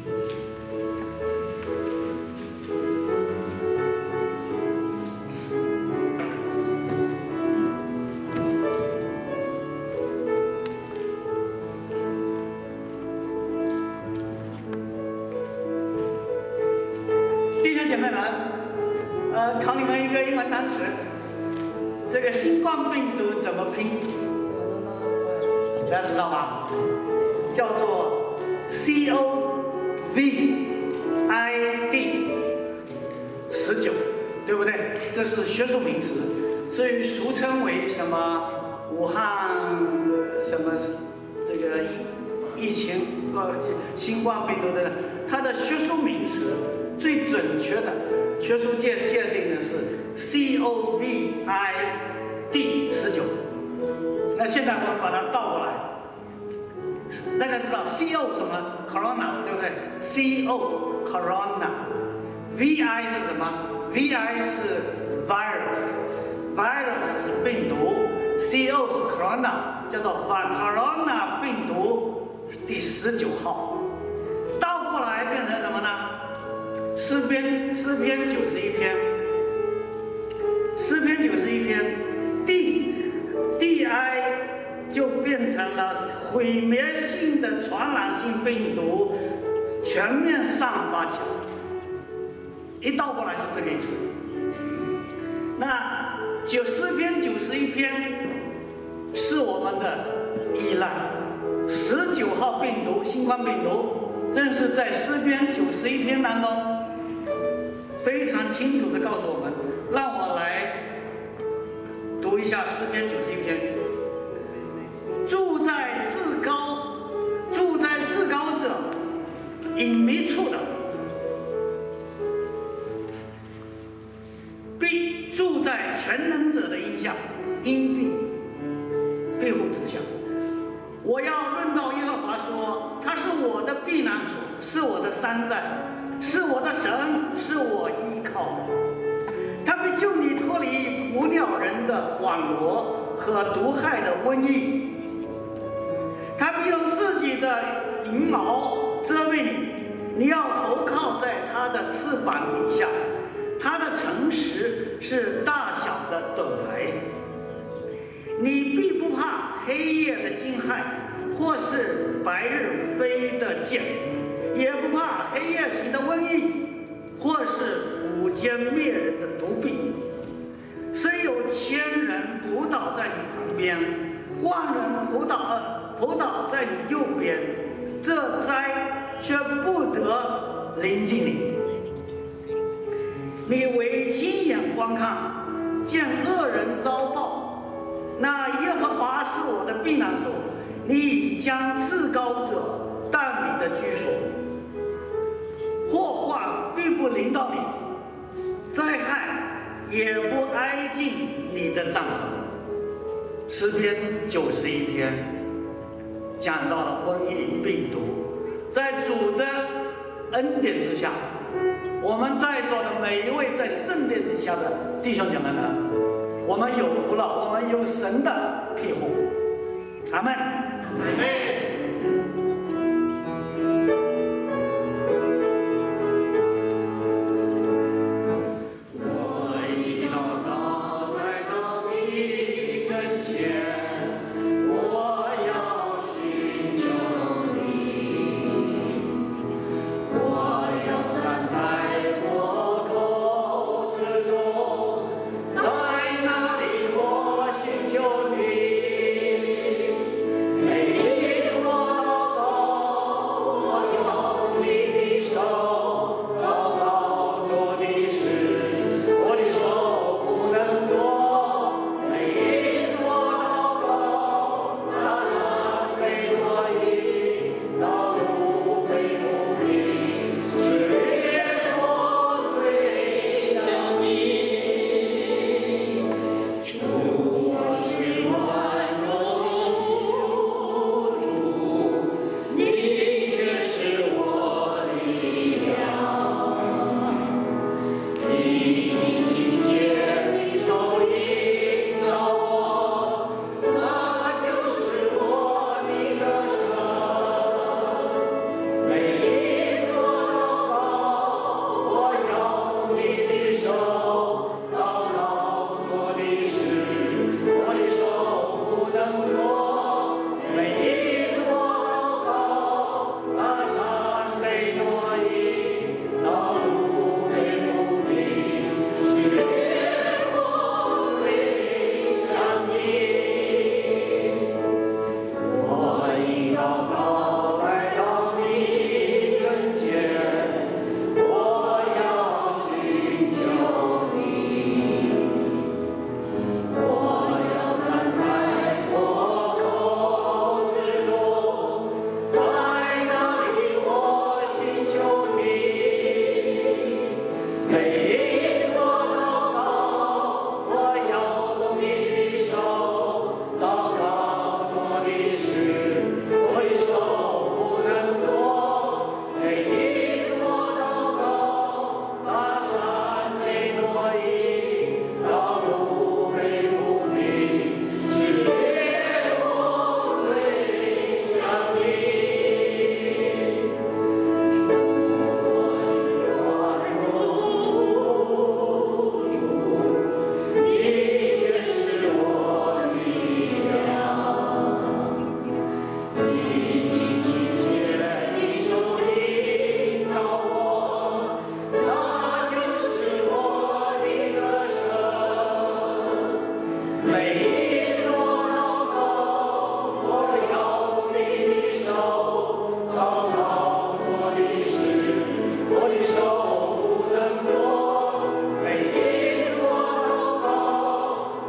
弟兄姐妹们，呃，考你们一个英文单词，这个新冠病毒怎么拼？大家知道吗？叫做 C O V I D 十九，对不对？这是学术名词，至于俗称为什么武汉什么这个疫疫情呃新冠病毒的，它的学术名词最准确的学术界界定的是 C O V I D 十九。那现在我们把它倒。大家知道 C O 什么 Corona 对不对？C O Corona，V I 是什么？V I 是 virus，virus 是病毒，C O 是 Corona，叫做 Corona 病毒第十九号。倒过来变成什么呢？诗篇诗篇九十一篇，诗篇九十一篇，D D I。就变成了毁灭性的传染性病毒全面散发起来，一倒过来是这个意思。那九诗篇九十一篇是我们的依赖，十九号病毒新冠病毒正是在诗篇九十一篇当中非常清楚的告诉我们，让我来读一下诗篇九十一篇。住在至高、住在至高者隐秘处的，必住在全能者的荫下，荫庇庇护之下。我要论到耶和华说，他是我的避难所，是我的山寨，是我的神，是我依靠的。他必救你脱离捕鸟人的网罗和毒害的瘟疫。的翎毛遮蔽你，你要投靠在他的翅膀底下。他的诚实是大小的盾牌，你必不怕黑夜的惊骇，或是白日飞的箭，也不怕黑夜行的瘟疫，或是午间灭人的毒病。虽有千人扑倒在你旁边，万人扑倒扑倒在你右边，这灾却不得临近你。你为亲眼观看，见恶人遭报，那耶和华是我的避难所，你已将至高者当你的居所，祸患并不临到你，灾害也不挨近你的帐篷。诗篇九十一篇讲到了瘟疫病毒，在主的恩典之下。我们在座的每一位在圣殿底下的弟兄姐妹们，我们有福了，我们有神的庇护。阿门。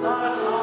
Last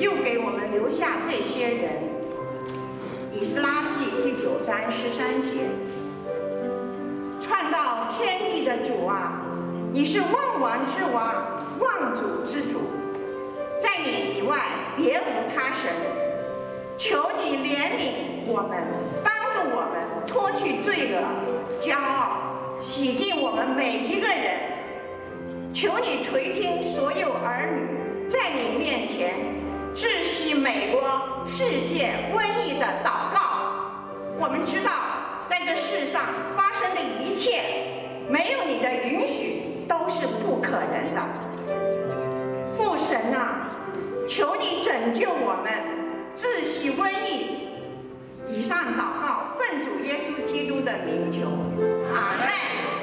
又给我们留下这些人。以斯拉季第九章十三节。创造天地的主啊你是万王之王万主之主。在你以外别无他神。求你怜悯我们帮助我们脱去罪恶骄傲洗净我们每一个人。求你垂听所有儿女在你面前致信美国世界瘟疫的祷告我们知道在这世上发生的一切没有你的允许都是不可能的。父神呐求你拯救我们致信瘟疫以上祷告奉主耶稣基督的名求阿门。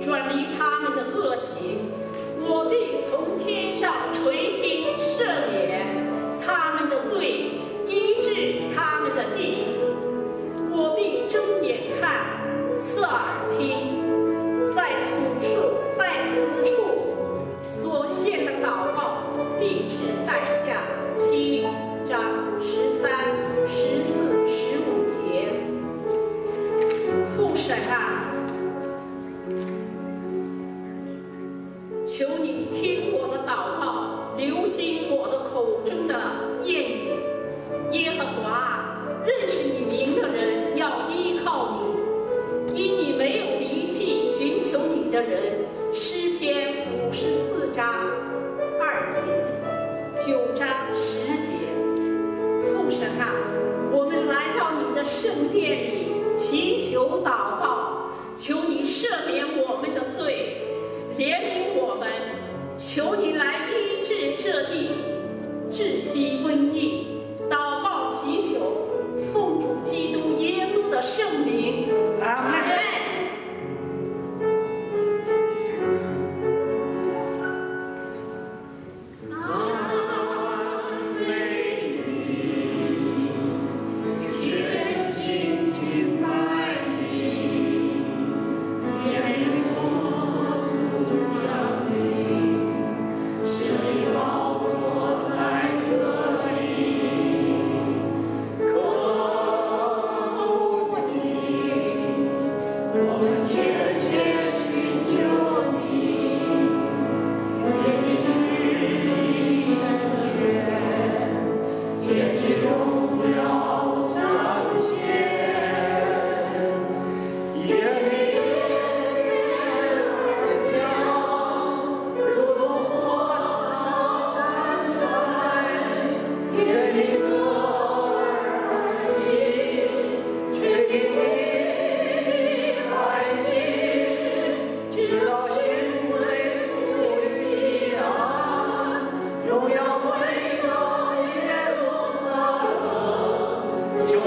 转离他们的恶行，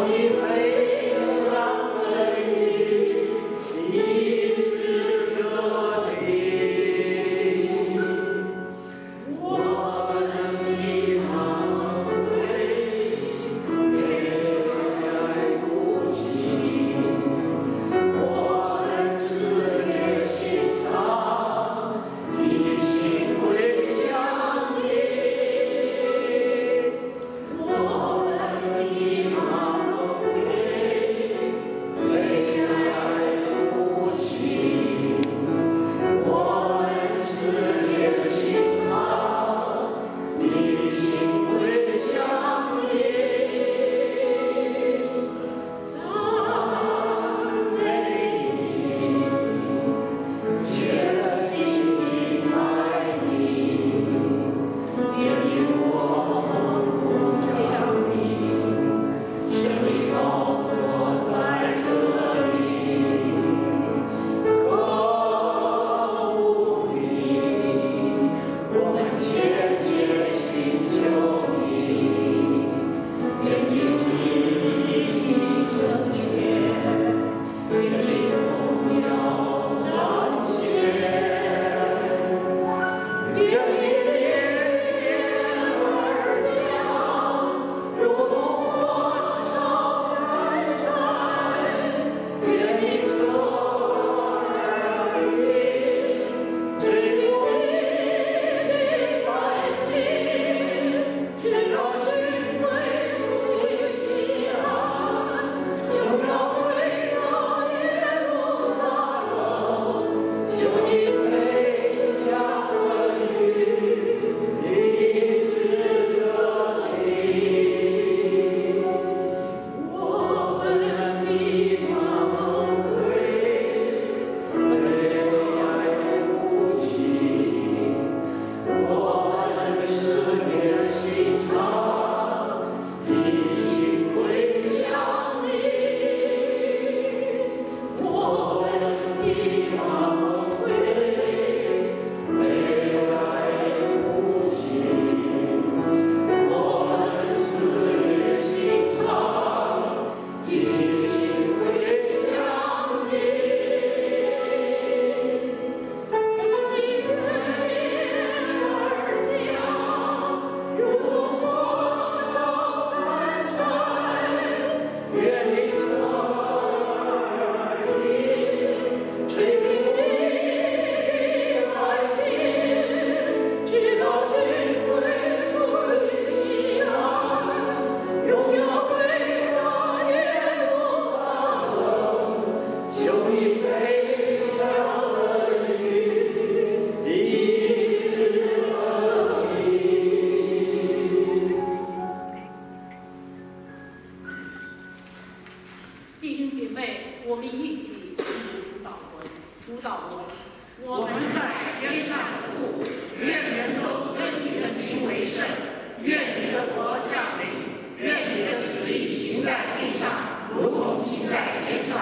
believe 我们一起诵读主导文。主导文，我们在天上的父，愿人都尊你的名为圣，愿你的国降临，愿你的旨意行在地上，如同行在天上。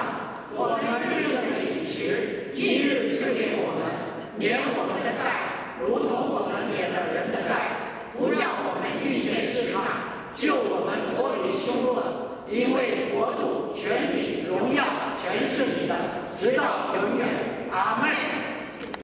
我们日用的饮食，今日赐给我们，免我们的债，如同我们免了人的债，不叫我们遇见试探，救我们脱离凶恶。因为国度、权柄、全是你的，直到。